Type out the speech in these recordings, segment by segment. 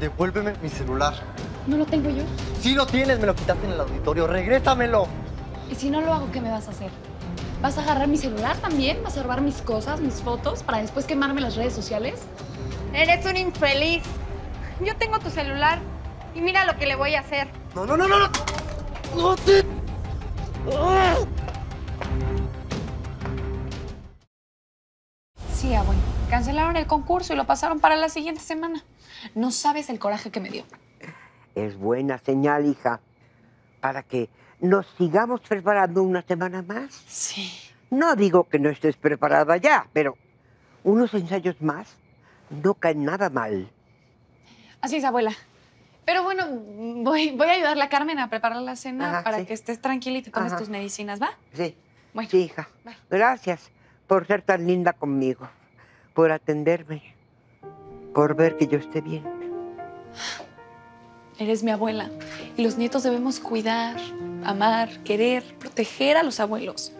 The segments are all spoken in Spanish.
devuélveme mi celular. ¿No lo tengo yo? Si lo tienes, me lo quitaste en el auditorio. Regrésamelo. ¿Y si no lo hago, qué me vas a hacer? ¿Vas a agarrar mi celular también? ¿Vas a robar mis cosas, mis fotos, para después quemarme en las redes sociales? Eres un infeliz. Yo tengo tu celular y mira lo que le voy a hacer. No, no, no, no, no. No te. ¡Ah! Cancelaron el concurso y lo pasaron para la siguiente semana. No sabes el coraje que me dio. Es buena señal, hija, para que nos sigamos preparando una semana más. Sí. No digo que no estés preparada ya, pero unos ensayos más no caen nada mal. Así es, abuela. Pero bueno, voy, voy a ayudarle a Carmen a preparar la cena Ajá, para sí. que estés tranquila y te tomes Ajá. tus medicinas, ¿va? Sí, Bueno. sí, hija. Bye. Gracias por ser tan linda conmigo, por atenderme, por ver que yo esté bien. Eres mi abuela. Y los nietos debemos cuidar, amar, querer, proteger a los abuelos.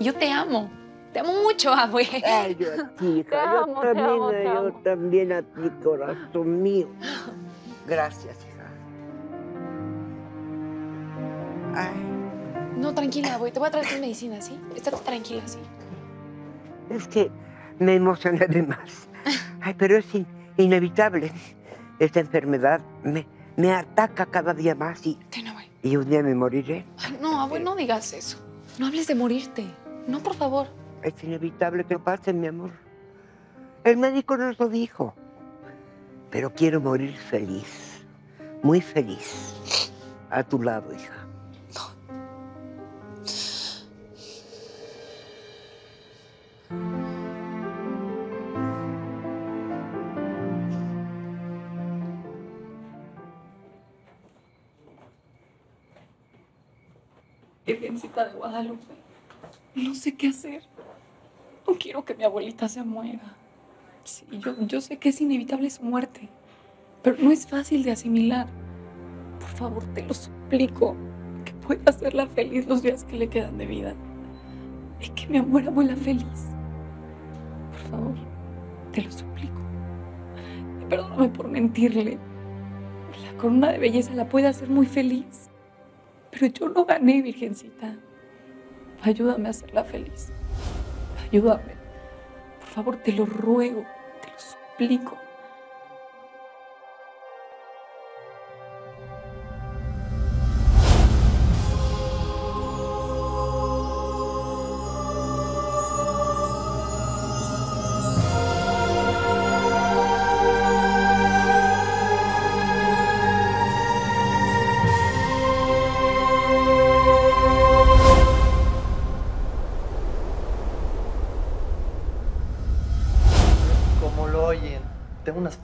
Yo te amo. Te amo mucho, abue. Ay, yo a ti, hija. Yo amo, también, amo, te yo también a ti, corazón mío. Gracias, hija. Ay, No, tranquila, abue. Te voy a traer tus medicinas, ¿sí? Estate tranquila, ¿sí? es que me emocioné de más. Ay, pero es in- inevitable. Esta enfermedad me, me ataca cada día más y, y un día me moriré. Ay, no, abue, no digas eso. No hables de morirte. No, por favor. Es inevitable que pase, mi amor. El médico nos lo dijo. Pero quiero morir feliz, muy feliz, a tu lado, hija. De Guadalupe, no sé qué hacer. No quiero que mi abuelita se muera. Sí, yo, yo sé que es inevitable su muerte, pero no es fácil de asimilar. Por favor, te lo suplico, que pueda hacerla feliz los días que le quedan de vida. Y que mi amor abuela feliz. Por favor, te lo suplico. Y perdóname por mentirle. La corona de belleza la puede hacer muy feliz. Pero yo no gané, Virgencita. Ayúdame a hacerla feliz. Ayúdame. Por favor, te lo ruego, te lo suplico.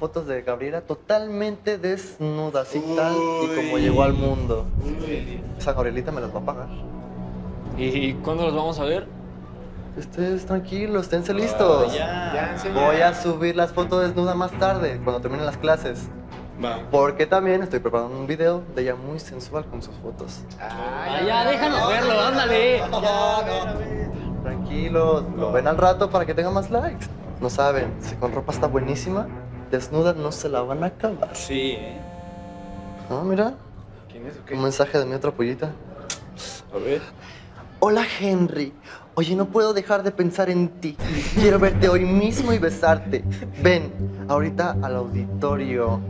Fotos de Gabriela totalmente desnuda, así tal y como llegó al mundo. Esa Gabrielita me las va a pagar. ¿Y cuándo los vamos a ver? Ustedes tranquilos, esténse listos. Voy a subir las fotos desnuda más tarde, cuando terminen las clases. Va. Porque también estoy preparando un video de ella muy sensual con sus fotos. Ah, ya, déjanos verlo, ándale. Tranquilos, lo ven al rato para que tengan más likes. No saben, si con ropa está buenísima, desnuda no se la van a acabar. Sí, ¿eh? Ah, mira, ¿Quién es o qué? un mensaje de mi otra pollita. A ver. Hola Henry. Oye, no puedo dejar de pensar en ti. Quiero verte hoy mismo y besarte. Ven, ahorita al auditorio.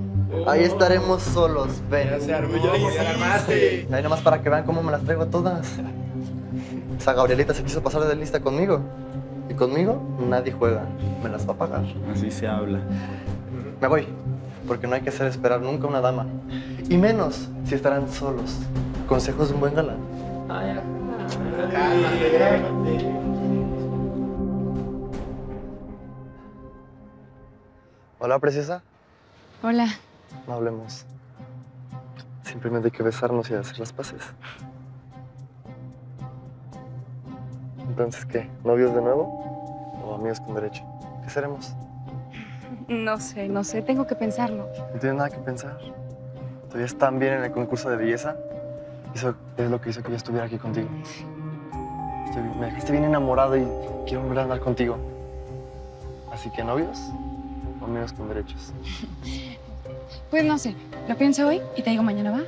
Ahí estaremos solos, ven. Ahí nomás para que vean cómo me las traigo todas. Esa Gabrielita se quiso pasar de lista conmigo. Y conmigo nadie juega. Me las va a pagar. Así se habla. Me voy, porque no hay que hacer esperar nunca a una dama. Y menos si estarán solos. Consejos de un buen galán. Hola, preciosa. Hola. No hablemos. Simplemente hay que besarnos y hacer las paces. Entonces, ¿qué? ¿Novios de nuevo? ¿O amigos con derecho? ¿Qué seremos? No sé, no sé, tengo que pensarlo. No tienes nada que pensar. Todavía están bien en el concurso de belleza. Eso es lo que hizo que yo estuviera aquí contigo. Estoy bien- me dejaste bien enamorado y quiero volver a andar contigo. Así que, ¿novios o amigos con derechos? Pues no sé, lo pienso hoy y te digo mañana, ¿va?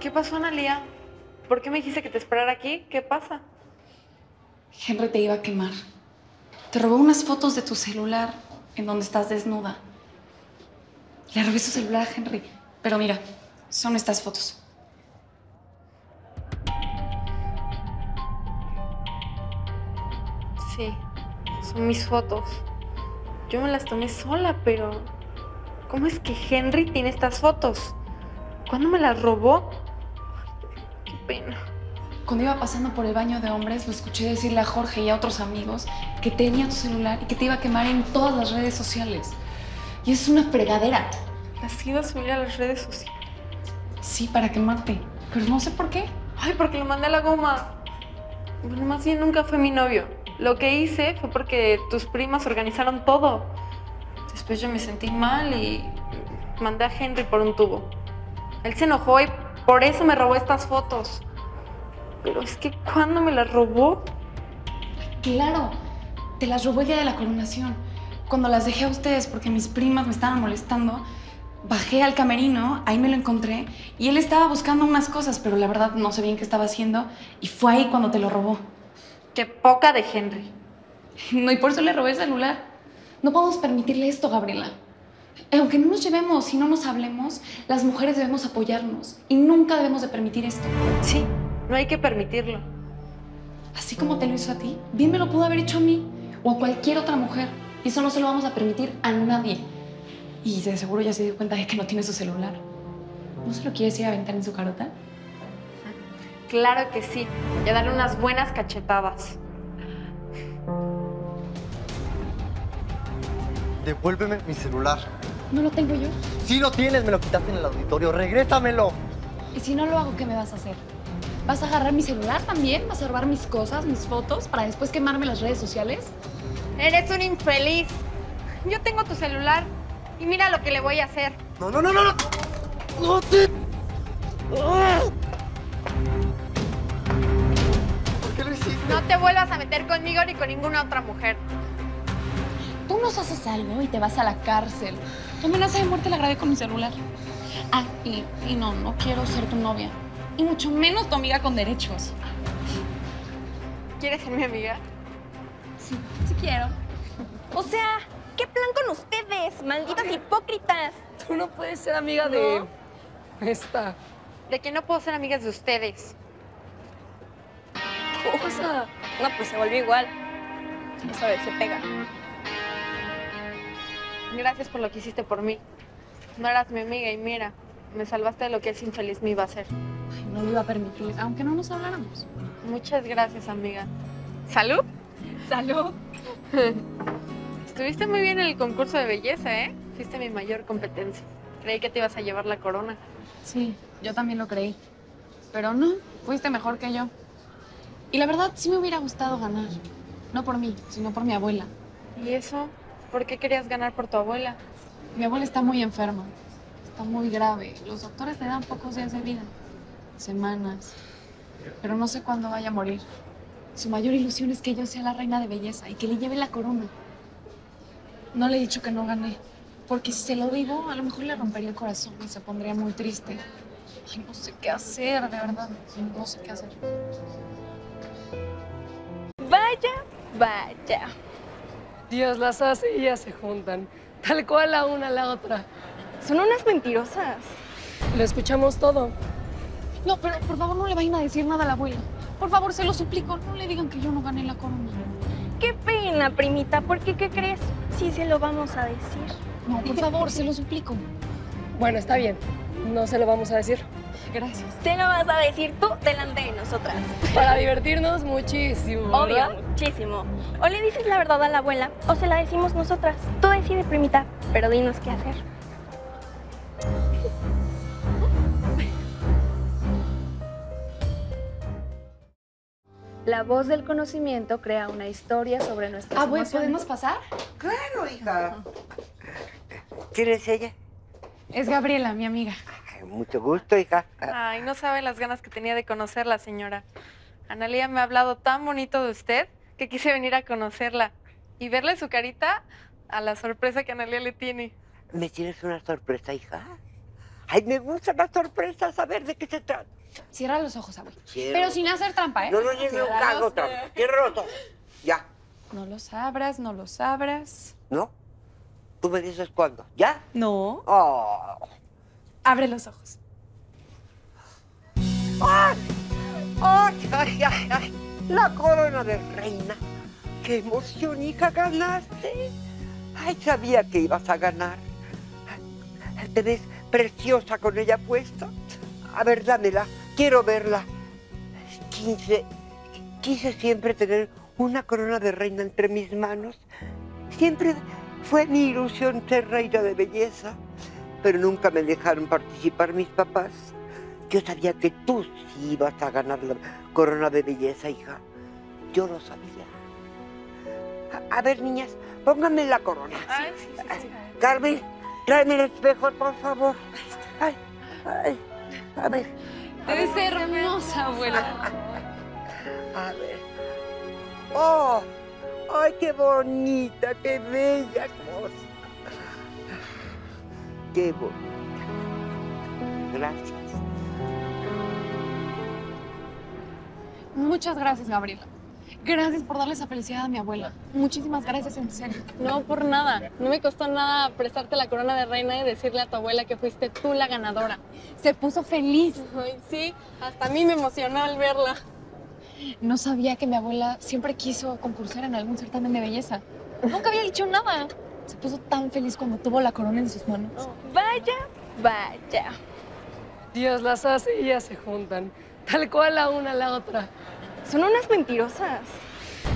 ¿Qué pasó, Analia? ¿Por qué me dijiste que te esperara aquí? ¿Qué pasa? Henry te iba a quemar. Te robó unas fotos de tu celular en donde estás desnuda. Le robé su celular a Henry. Pero mira, son estas fotos. Sí, son mis fotos. Yo me las tomé sola, pero ¿cómo es que Henry tiene estas fotos? ¿Cuándo me las robó? Pena. Cuando iba pasando por el baño de hombres, lo escuché decirle a Jorge y a otros amigos que tenía tu celular y que te iba a quemar en todas las redes sociales. Y es una fregadera. Las iba a subir a las redes sociales. Sí, para quemarte. Pero no sé por qué. Ay, porque lo mandé a la goma. Bueno, más bien nunca fue mi novio. Lo que hice fue porque tus primas organizaron todo. Después yo me sentí mal y mandé a Henry por un tubo. Él se enojó y por eso me robó estas fotos. Pero es que cuando me las robó, Claro, te las robó el día de la coronación. Cuando las dejé a ustedes porque mis primas me estaban molestando, bajé al camerino, ahí me lo encontré y él estaba buscando unas cosas, pero la verdad no sé bien qué estaba haciendo y fue ahí cuando te lo robó. qué poca de Henry. No, y por eso le robé el celular. No podemos permitirle esto, Gabriela. Aunque no nos llevemos y no nos hablemos, las mujeres debemos apoyarnos y nunca debemos de permitir esto. Sí, no hay que permitirlo. Así como te lo hizo a ti, bien me lo pudo haber hecho a mí o a cualquier otra mujer. Y eso no se lo vamos a permitir a nadie. Y de seguro ya se dio cuenta de que no tiene su celular. ¿No se lo quieres ir a aventar en su carota? Claro que sí. Y a darle unas buenas cachetadas. Devuélveme mi celular. No lo tengo yo. Si lo tienes, me lo quitaste en el auditorio. Regrésamelo. Y si no lo hago, ¿qué me vas a hacer? ¿Vas a agarrar mi celular también? ¿Vas a robar mis cosas, mis fotos, para después quemarme las redes sociales? Eres un infeliz. Yo tengo tu celular y mira lo que le voy a hacer. No, no, no, no, no. No te. ¡Ah! ¿Por qué lo hiciste? No te vuelvas a meter conmigo ni con ninguna otra mujer. Nos haces algo y te vas a la cárcel. Tu amenaza de muerte la grabé con mi celular. Ah, y, y no, no quiero ser tu novia. Y mucho menos tu amiga con derechos. ¿Quieres ser mi amiga? Sí, sí quiero. O sea, ¿qué plan con ustedes? Malditas hipócritas. Tú no puedes ser amiga de esta De que no puedo ser amigas de ustedes. cosa. No, pues se volvió igual. Eso se pega. Gracias por lo que hiciste por mí. No eras mi amiga y mira, me salvaste de lo que ese infeliz me iba a hacer. Ay, no lo iba a permitir, aunque no nos habláramos. Muchas gracias, amiga. ¿Salud? Salud. Estuviste muy bien en el concurso de belleza, ¿eh? Fuiste mi mayor competencia. Creí que te ibas a llevar la corona. Sí, yo también lo creí. Pero no, fuiste mejor que yo. Y la verdad, sí me hubiera gustado ganar. No por mí, sino por mi abuela. ¿Y eso? ¿Por qué querías ganar por tu abuela? Mi abuela está muy enferma. Está muy grave. Los doctores le dan pocos días de vida. Semanas. Pero no sé cuándo vaya a morir. Su mayor ilusión es que yo sea la reina de belleza y que le lleve la corona. No le he dicho que no gané. Porque si se lo digo, a lo mejor le rompería el corazón y se pondría muy triste. Ay, no sé qué hacer, de verdad. No sé qué hacer. Vaya, vaya. Dios las hace y ya se juntan. Tal cual la una a la otra. Son unas mentirosas. Lo escuchamos todo. No, pero por favor no le vayan a decir nada a la abuela. Por favor, se lo suplico, no le digan que yo no gané la corona. Qué pena, primita, porque ¿qué crees? Sí se lo vamos a decir. No, por favor, se lo suplico. Bueno, está bien. No se lo vamos a decir. Gracias. Se lo vas a decir tú delante de nosotras. Para divertirnos muchísimo. Obvio, ¿verdad? muchísimo. O le dices la verdad a la abuela, o se la decimos nosotras. Tú decide, primita, pero dinos qué hacer. La voz del conocimiento crea una historia sobre nuestras Ah, bueno, emociones. ¿podemos pasar? Claro, hija. ¿Quién es ella? Es Gabriela, mi amiga. Mucho gusto, hija. Ay, no sabe las ganas que tenía de conocerla, señora. Analia me ha hablado tan bonito de usted que quise venir a conocerla y verle su carita a la sorpresa que Analia le tiene. ¿Me tienes una sorpresa, hija? Ay, me gustan las sorpresas. A ver, ¿de qué se trata? Cierra los ojos. Cierro. Pero sin hacer trampa, ¿eh? No, no, yo no Cierra hago los- trampa. Cierra los ojos. Ya. No los abras, no los abras. ¿No? ¿Tú me dices cuándo? ¿Ya? No. Oh. Abre los ojos. ¡Ay! ¡Ay, ay, ay, ay! La corona de reina. ¡Qué emoción, hija! ¡Ganaste! ¡Ay, sabía que ibas a ganar! ¿Te ves preciosa con ella puesta? A ver, dámela. Quiero verla. Quise, quise siempre tener una corona de reina entre mis manos. Siempre fue mi ilusión ser reina de belleza, pero nunca me dejaron participar mis papás. Yo sabía que tú sí ibas a ganar la corona de belleza, hija. Yo lo sabía. A, a ver, niñas, pónganme la corona. Ay, sí, sí, sí. Carmen, tráeme el espejo, por favor. Ay, ay, a ver, Debe ser hermosa, abuela. a ver. ¡Oh! ¡Ay, qué bonita, qué bella cosa! ¡Qué bonita! Gracias. Muchas gracias, Gabriela. Gracias por darle esa felicidad a mi abuela. Muchísimas gracias, en serio. No, por nada. No me costó nada prestarte la corona de reina y decirle a tu abuela que fuiste tú la ganadora. Se puso feliz. Ay, sí, hasta a mí me emocionó al verla. No sabía que mi abuela siempre quiso concursar en algún certamen de belleza. Nunca había dicho nada. Se puso tan feliz cuando tuvo la corona en sus manos. Vaya, vaya. Dios las hace y ellas se juntan. Tal cual la una a la otra. Son unas mentirosas.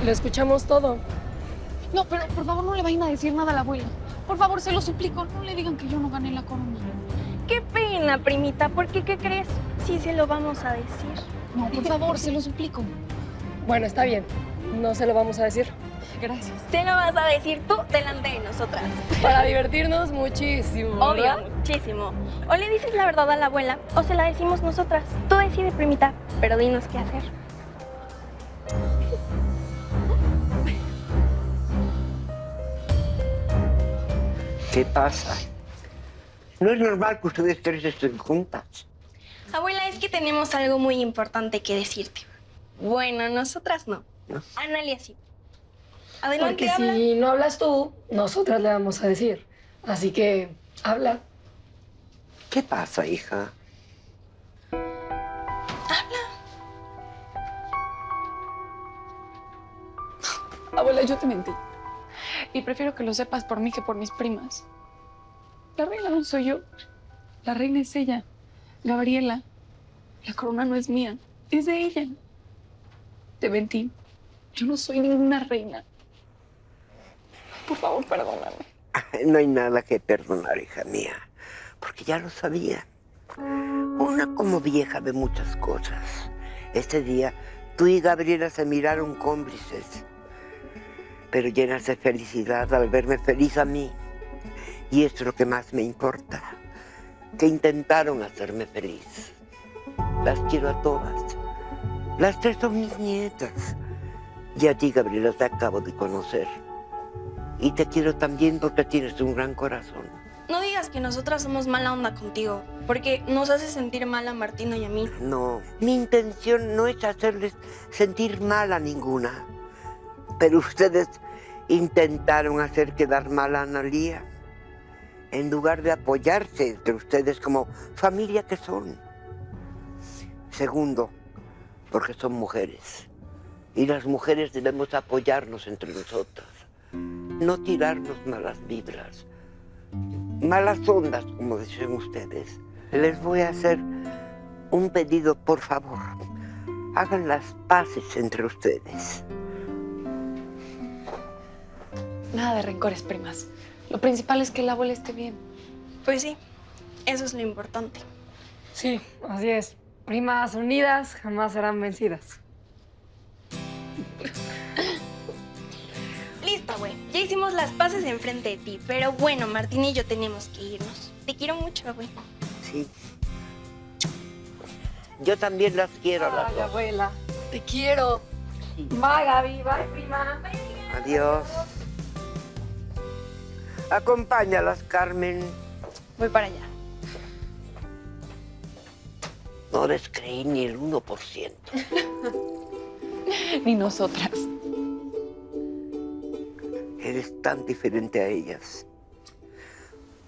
Lo escuchamos todo. No, pero por favor no le vayan a decir nada a la abuela. Por favor, se lo suplico, no le digan que yo no gané la corona. Qué pena, primita, porque ¿qué crees? Sí se lo vamos a decir. No, por favor, se lo suplico. Bueno, está bien. No se lo vamos a decir. Gracias. Se lo vas a decir tú delante de nosotras. Para divertirnos muchísimo. Obvio, ¿verdad? muchísimo. O le dices la verdad a la abuela o se la decimos nosotras. Tú decides, primita, pero dinos qué hacer. ¿Qué pasa? No es normal que ustedes tres estén juntas. Abuela, es que tenemos algo muy importante que decirte. Bueno, nosotras no. ¿No? Analia sí. Adelante, Porque habla. si no hablas tú, nosotras le vamos a decir. Así que, habla. ¿Qué pasa, hija? Abuela, yo te mentí. Y prefiero que lo sepas por mí que por mis primas. La reina no soy yo. La reina es ella. Gabriela. La corona no es mía. Es de ella. Te mentí. Yo no soy ninguna reina. Por favor, perdóname. No hay nada que perdonar, hija mía, porque ya lo sabía. Una como vieja ve muchas cosas. Este día tú y Gabriela se miraron cómplices, pero llenas de felicidad al verme feliz a mí. Y es lo que más me importa, que intentaron hacerme feliz. Las quiero a todas. Las tres son mis nietas. Y a ti, Gabriela, te acabo de conocer. Y te quiero también porque tienes un gran corazón. No digas que nosotras somos mala onda contigo, porque nos hace sentir mal a Martino y a mí. No, mi intención no es hacerles sentir mal a ninguna. Pero ustedes intentaron hacer quedar mal a Analía. En lugar de apoyarse entre ustedes como familia que son. Segundo, porque son mujeres. Y las mujeres debemos apoyarnos entre nosotras. No tirarnos malas vibras. Malas ondas, como dicen ustedes. Les voy a hacer un pedido, por favor. Hagan las paces entre ustedes. Nada de rencores, primas. Lo principal es que la abuela esté bien. Pues sí, eso es lo importante. Sí, así es. Primas unidas jamás serán vencidas. Ya hicimos las paces enfrente de ti, pero bueno, Martín y yo tenemos que irnos. Te quiero mucho, güey. Sí. Yo también las quiero las Ay, dos. abuela. Te quiero. Bye, Gaby. Bye, prima. Adiós. Acompáñalas, Carmen. Voy para allá. No les creí ni el 1%. Ni nosotras. Eres tan diferente a ellas.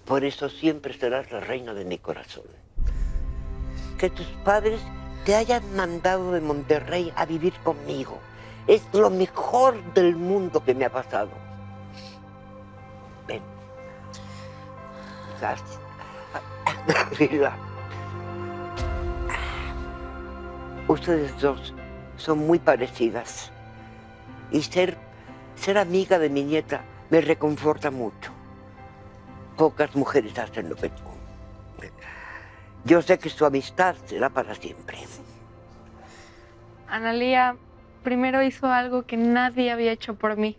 Por eso siempre serás la reina de mi corazón. Que tus padres te hayan mandado de Monterrey a vivir conmigo. Es lo mejor del mundo que me ha pasado. Ven. Ustedes dos son muy parecidas. Y ser, ser amiga de mi nieta me reconforta mucho. Pocas mujeres hacen lo que tú. Yo sé que su amistad será para siempre. Analía primero hizo algo que nadie había hecho por mí.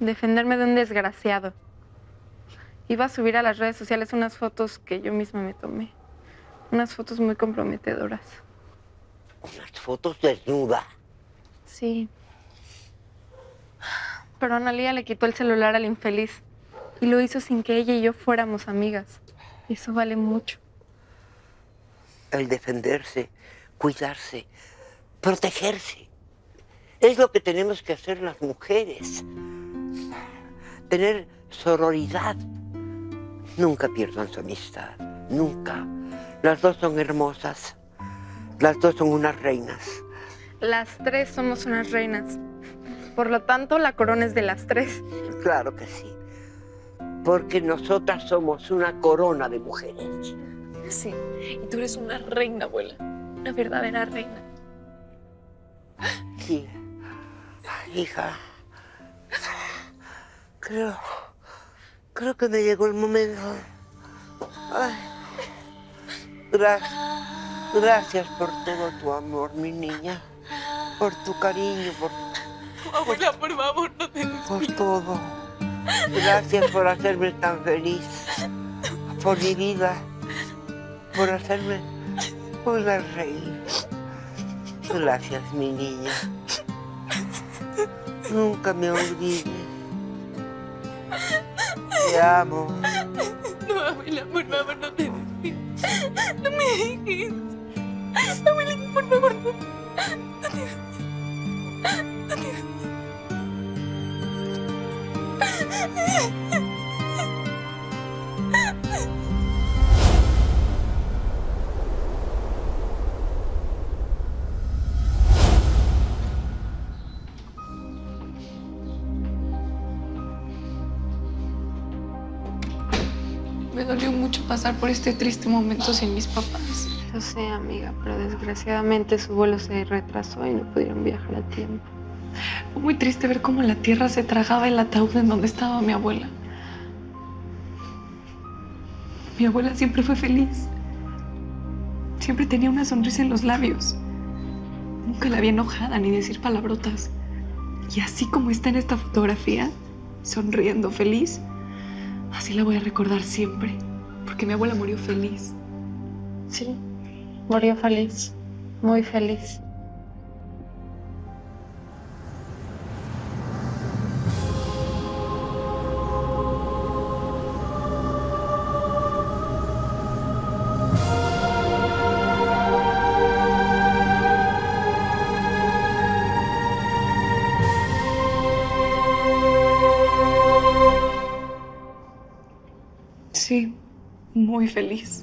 Defenderme de un desgraciado. Iba a subir a las redes sociales unas fotos que yo misma me tomé. Unas fotos muy comprometedoras. Unas fotos desnuda. Sí. Pero Analía le quitó el celular al infeliz. Y lo hizo sin que ella y yo fuéramos amigas. Eso vale mucho. El defenderse, cuidarse, protegerse. Es lo que tenemos que hacer las mujeres. Tener sororidad. Nunca pierdan su amistad. Nunca. Las dos son hermosas. Las dos son unas reinas. Las tres somos unas reinas. Por lo tanto, la corona es de las tres. Claro que sí. Porque nosotras somos una corona de mujeres. Sí. Y tú eres una reina, abuela. Una verdadera reina. Sí. Hija. Creo. Creo que me llegó el momento. Ay. Gracias. Gracias por todo tu amor, mi niña. Por tu cariño, por, Abuela, por favor, no te por todo. Gracias por hacerme tan feliz. Por mi vida. Por hacerme una reír. Gracias, mi niña. Nunca me olvides. Te amo. No, abuela, por favor, no te despidas. No me dejes. Abuela, por favor, no. No te No te Me dolió mucho pasar por este triste momento sin mis papás. Yo sé, amiga, pero desgraciadamente su vuelo se retrasó y no pudieron viajar a tiempo. Fue muy triste ver cómo la tierra se tragaba el ataúd en donde estaba mi abuela. Mi abuela siempre fue feliz. Siempre tenía una sonrisa en los labios. Nunca la vi enojada ni decir palabrotas. Y así como está en esta fotografía, sonriendo feliz, así la voy a recordar siempre. Porque mi abuela murió feliz. Sí, murió feliz, muy feliz. Muy feliz.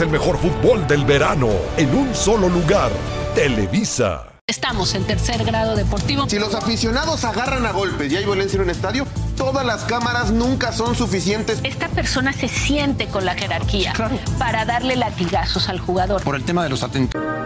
El mejor fútbol del verano en un solo lugar. Televisa. Estamos en tercer grado deportivo. Si los aficionados agarran a golpes y hay violencia en un estadio, todas las cámaras nunca son suficientes. Esta persona se siente con la jerarquía para darle latigazos al jugador. Por el tema de los atentados.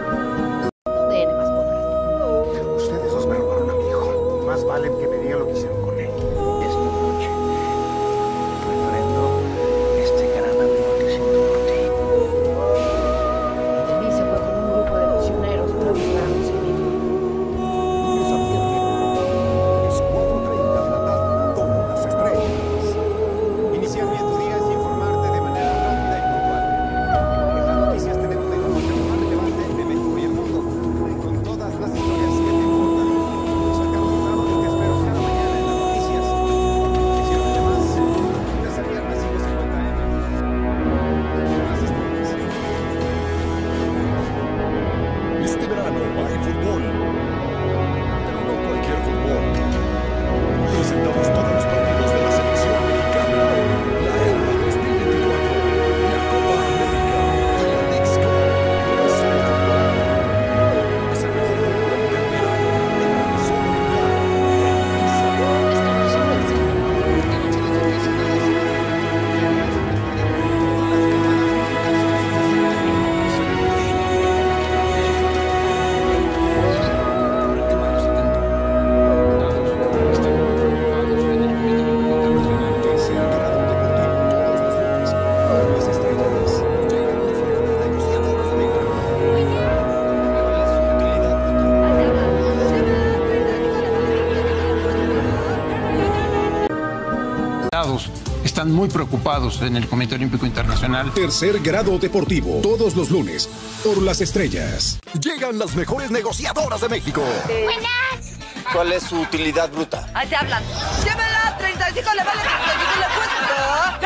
Muy preocupados en el Comité Olímpico Internacional. Tercer grado deportivo, todos los lunes, por las estrellas. Llegan las mejores negociadoras de México. ¿Cuál es su utilidad bruta? Ahí te hablan. Llévela, 35 le vale 35 le